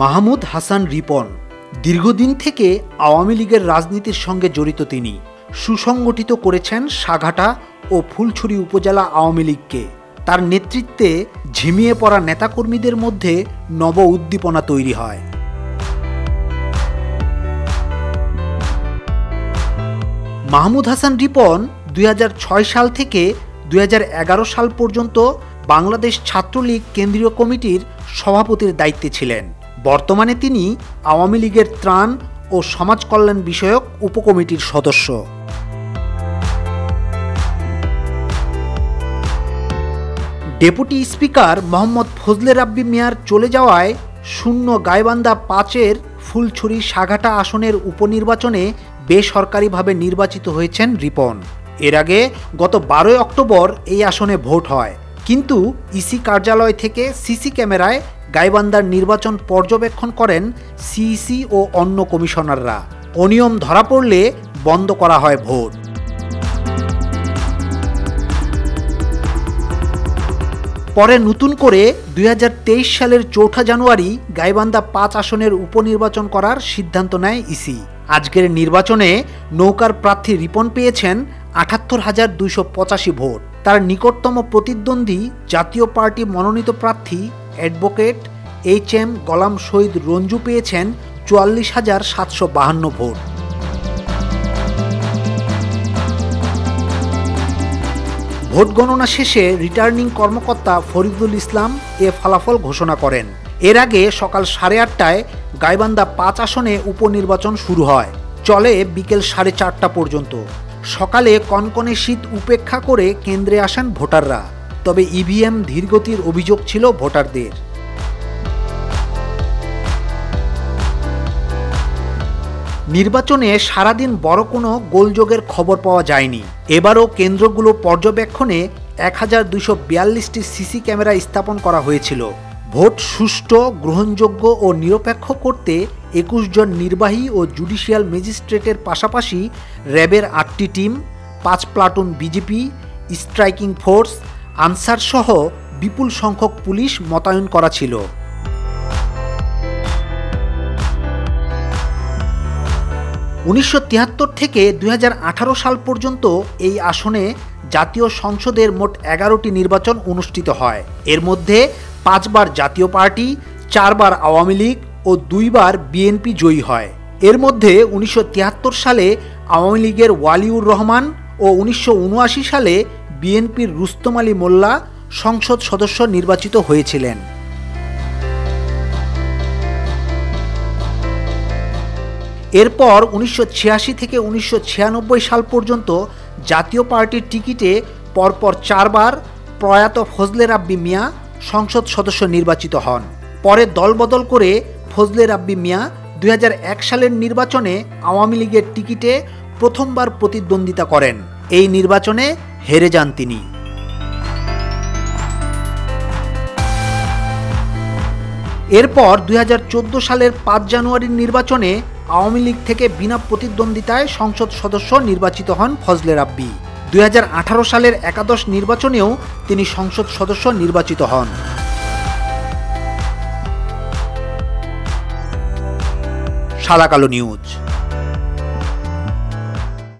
মাহমুদ হাসান রিপন। দীর্ঘদিন থেকে আওয়ামী লীগের রাজনীতির সঙ্গে জড়িত তিনি। সুসংগঠিত করেছেন সাঘাটা ও ফুলছড়ি উপজেলা আওয়ামী লীগকে। তার নেতৃত্বে ঝিমিয়ে পড়া নেতাকর্মীদের মধ্যে নব উদ্দীপনা তৈরি হয়। মাহমুদ হাসান রিপন দুই হাজার ছয় সাল থেকে দুই হাজার এগারো সাল পর্যন্ত বাংলাদেশ ছাত্রলীগ কেন্দ্রীয় কমিটির সভাপতির দায়িত্বে ছিলেন। বর্তমানে তিনি আওয়ামী লীগের ত্রাণ ও সমাজ কল্যাণ বিষয়ক উপকমিটির সদস্য। ডেপুটি স্পিকার মোহাম্মদ ফজলে রাব্বি মিয়ার চলে যাওয়ায় শূন্য গাইবান্ধা পাঁচের ফুলছড়ি সাঘাটা আসনের উপনির্বাচনে বেসরকারিভাবে নির্বাচিত হয়েছেন রিপন। এর আগে গত বারোই অক্টোবর এই আসনে ভোট হয়। কিন্তু ইসি কার্যালয় থেকে সিসি ক্যামেরায় গাইবান্ধার নির্বাচন পর্যবেক্ষণ করেন সিইসি ও অন্য কমিশনাররা। অনিয়ম ধরা পড়লে বন্ধ করা হয় ভোট। পরে নতুন করে দু হাজার তেইশ সালের চৌঠা জানুয়ারি গাইবান্ধা পাঁচ আসনের উপনির্বাচন করার সিদ্ধান্ত নেয় ইসি। আজকের নির্বাচনে নৌকার প্রার্থী রিপন পেয়েছেন আটাত্তর হাজার দুইশো পঁচাশি ভোট। তার নিকটতম প্রতিদ্বন্দ্বী জাতীয় পার্টি মনোনীত প্রার্থী advocate H M Golam Shahid Ranju পেয়েছেন চুয়াল্লিশ হাজার সাতশো বাহান্ন ভোট। ভোট গণনা শেষে রিটার্নিং কর্মকর্তা ফরিদুল ইসলাম এ ফলাফল ঘোষণা করেন। এর আগে সকাল সাড়ে আটটায় গাইবান্ধা পাঁচ আসনে উপনির্বাচন শুরু হয়। চলে বিকেল সাড়ে চারটা পর্যন্ত। সকালে কনকনে শীত উপেক্ষা করে কেন্দ্রে আসেন ভোটাররা। তবে ইভিএম ধীরগতির অভিযোগ ছিল ভোটারদের। নির্বাচনে সারাদিন বড় কোনো গোলযোগের খবর পাওয়া যায়নি। এবারও কেন্দ্রগুলো পর্যবেক্ষণে এক হাজার দুইশো বিয়াল্লিশটি সিসি ক্যামেরা স্থাপন করা হয়েছিল। ভোট সুষ্ঠু, গ্রহণযোগ্য ও নিরপেক্ষ করতে একুশ জন নির্বাহী ও জুডিশিয়াল ম্যাজিস্ট্রেটের পাশাপাশি র্যাবের আটটি টিম, পাঁচ platoon BJP, striking force, Ansar সহ বিপুল সংখ্যক পুলিশ মোতায়েন করা ছিল। উনিশশো তিয়াত্তর থেকে দু হাজার আঠারো সাল পর্যন্ত এই আসনে জাতীয় সংসদের মোট এগারোটি নির্বাচন অনুষ্ঠিত হয়। এর মধ্যে পাঁচবার জাতীয় পার্টি, চারবার আওয়ামী লীগ ও দুইবার বিএনপি জয়ী হয়। এর মধ্যে উনিশশো তিয়াত্তর সালে আওয়ামী লীগের ওয়ালিউর রহমান ও উনিশশো উনআশি সালে বিএনপির রুস্তম আলী মোল্লা সংসদ সদস্য নির্বাচিত হয়েছিলেন। এরপর উনিশশো ছিয়াশি থেকে উনিশশো ছিয়ানব্বই সাল পর্যন্ত জাতীয় পার্টির টিকিটে পরপর চারবার প্রয়াত ফজলে রাব্বি মিয়া সংসদ সদস্য নির্বাচিত হন। পরে দলবদল করে ফজলে রাব্বি মিয়া দুই হাজার এক সালের নির্বাচনে আওয়ামী লীগের টিকিটে প্রথমবার প্রতিদ্বন্দ্বিতা করেন। এই নির্বাচনে হেরে যান তিনি। এরপর দুই হাজার চোদ্দ সালের পাঁচ জানুয়ারির নির্বাচনে আওয়ামী লীগ থেকে বিনা প্রতিদ্বন্দ্বিতায় সংসদ সদস্য নির্বাচিত হন ফজলে রাব্বি। দুই হাজার আঠারো সালের একাদশ নির্বাচনেও তিনি সংসদ সদস্য নির্বাচিত হন। সাদা কালো নিউজ।